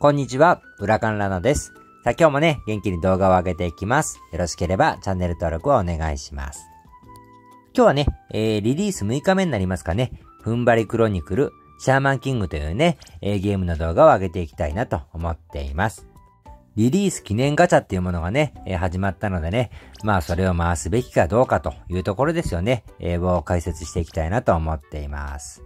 こんにちは、裏ララナです。さあ今日もね、元気に動画を上げていきます。よろしければチャンネル登録をお願いします。今日はね、えー、リリース6日目になりますかね、踏ん張りクロニクル、シャーマンキングというね、えー、ゲームの動画を上げていきたいなと思っています。リリース記念ガチャっていうものがね、えー、始まったのでね、まあそれを回すべきかどうかというところですよね、えー、を解説していきたいなと思っています。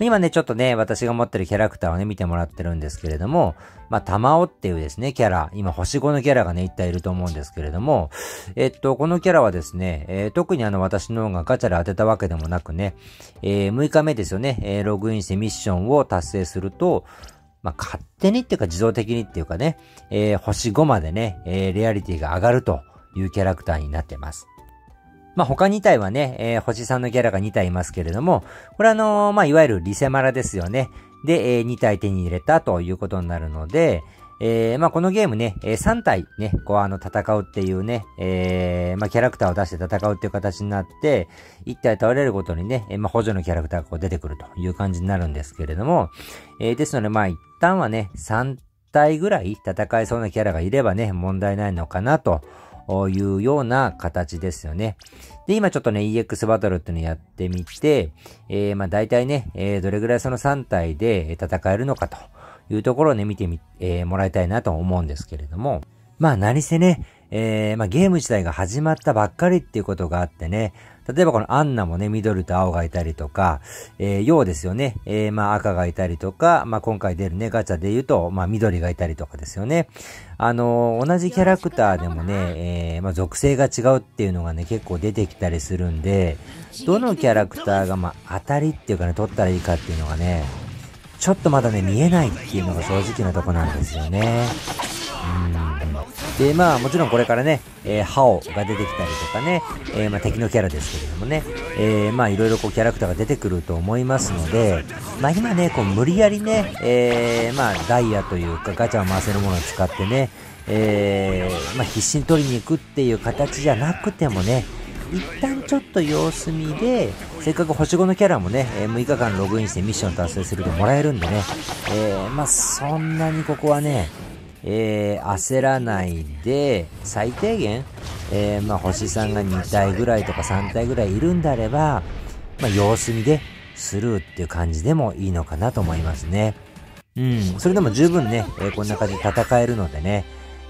今ね、ちょっとね、私が持ってるキャラクターをね、見てもらってるんですけれども、まあ、玉尾っていうですね、キャラ、今星5のキャラがね、一体いると思うんですけれども、えっと、このキャラはですね、えー、特にあの私の方がガチャで当てたわけでもなくね、えー、6日目ですよね、えー、ログインしてミッションを達成すると、まあ、勝手にっていうか自動的にっていうかね、えー、星5までね、えー、レアリティが上がるというキャラクターになってます。まあ、他2体はね、えー、星3のキャラが2体いますけれども、これあのー、まあ、いわゆるリセマラですよね。で、えー、2体手に入れたということになるので、えー、まあ、このゲームね、えー、3体ね、こうあの、戦うっていうね、えー、まあ、キャラクターを出して戦うっていう形になって、1体倒れるごとにね、え、まあ、補助のキャラクターがこう出てくるという感じになるんですけれども、え、ですので、まあ、一旦はね、3体ぐらい戦えそうなキャラがいればね、問題ないのかなと。いうような形ですよね。で、今ちょっとね、EX バトルっていうのやってみて、えー、まあ大体ね、えー、どれぐらいその3体で戦えるのかというところをね、見てみ、えー、もらいたいなと思うんですけれども、まあ何せね、えー、まあゲーム自体が始まったばっかりっていうことがあってね、例えばこのアンナもね、緑と青がいたりとか、えー、陽ですよね。えー、まあ赤がいたりとか、まあ今回出るね、ガチャで言うと、まあ緑がいたりとかですよね。あのー、同じキャラクターでもね、えー、まあ属性が違うっていうのがね、結構出てきたりするんで、どのキャラクターがまあ当たりっていうかね、取ったらいいかっていうのがね、ちょっとまだね、見えないっていうのが正直なとこなんですよね。うん。で、まあもちろんこれからね、えー、ハオが出てきたりとかね、えー、まあ敵のキャラですけれどもね、えー、まあいろいろこうキャラクターが出てくると思いますので、まあ今ね、こう無理やりね、えー、まあダイヤというかガチャを回せるものを使ってね、えー、まあ必死に取りに行くっていう形じゃなくてもね、一旦ちょっと様子見で、せっかく星5のキャラもねえ、6日間ログインしてミッション達成するともらえるんでね、えー、まあ、そんなにここはね、えー、焦らないで、最低限、え、まあ、星さんが2体ぐらいとか3体ぐらいいるんであれば、まあ、様子見でスルーっていう感じでもいいのかなと思いますね。うん、それでも十分ね、え、こんな感じで戦えるのでね、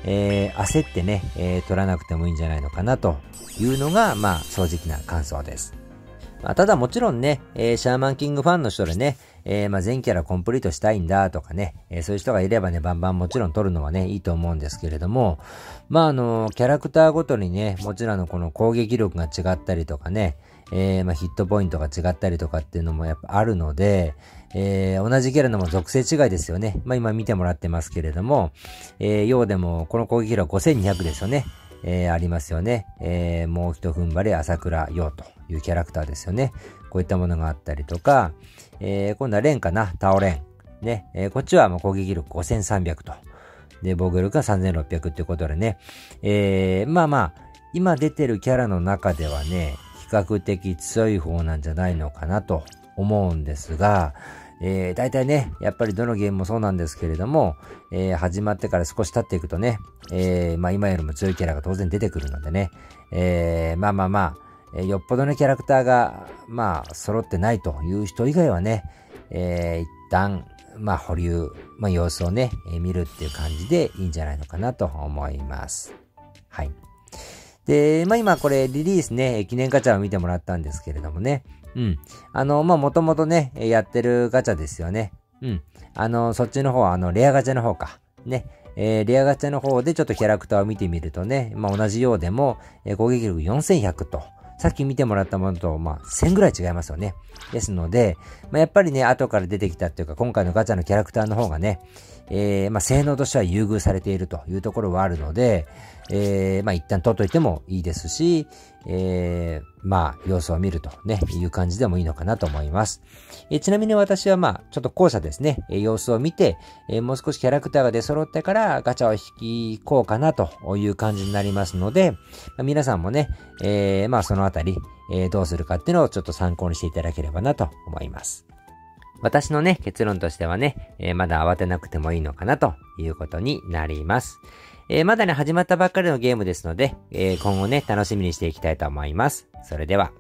えー、焦ってね、えー、取らなくてもいいんじゃないのかなというのが、まあ、正直な感想です。まあ、ただもちろんね、えー、シャーマンキングファンの人でね、えー、まあ、全キャラコンプリートしたいんだとかね、えー、そういう人がいればね、バンバンもちろん取るのはね、いいと思うんですけれども、まあ、あの、キャラクターごとにね、もちろんこの攻撃力が違ったりとかね、えー、まあ、ヒットポイントが違ったりとかっていうのもやっぱあるので、えー、同じキャラのも属性違いですよね。まあ、今見てもらってますけれども、えー、うでも、この攻撃力は5200ですよね。えー、ありますよね。えー、もう一踏ん張り朝倉陽というキャラクターですよね。こういったものがあったりとか、えー、今度はレンかな、タオレン。ね、えー、こっちはもう攻撃力5300と。で、防御力が3600っていうことでね。えー、まあまあ、今出てるキャラの中ではね、比較的強い方なんじゃないのかなと思うんですが、えー、大体ね、やっぱりどのゲームもそうなんですけれども、えー、始まってから少し経っていくとね、えー、まあ今よりも強いキャラが当然出てくるのでね、えー、まあまあまあ、えー、よっぽどのキャラクターが、まあ、揃ってないという人以外はね、えー、一旦、まあ、保留、まあ、様子をね、えー、見るっていう感じでいいんじゃないのかなと思います。はい。で、まあ今これリリースね、記念ガチャを見てもらったんですけれどもね。うん。あの、まあもともとね、やってるガチャですよね。うん。あの、そっちの方は、あの、レアガチャの方か。ね。えー、レアガチャの方でちょっとキャラクターを見てみるとね、まあ同じようでも、えー、攻撃力4100と。さっき見てもらったものと、まあ、1000ぐらい違いますよね。ですので、まあ、やっぱりね、後から出てきたっていうか、今回のガチャのキャラクターの方がね、えー、まあ、性能としては優遇されているというところはあるので、えー、まあ、一旦取っといてもいいですし、えー、まあ、様子を見るとね、いう感じでもいいのかなと思います。えー、ちなみに私はまあ、ちょっと後者ですね、えー、様子を見て、えー、もう少しキャラクターが出揃ってからガチャを引きこうかなという感じになりますので、まあ、皆さんもね、えー、まあ、そのあたり、えー、どうするかっていうのをちょっと参考にしていただければなと思います。私のね、結論としてはね、えー、まだ慌てなくてもいいのかなということになります。えー、まだね、始まったばっかりのゲームですので、えー、今後ね、楽しみにしていきたいと思います。それでは。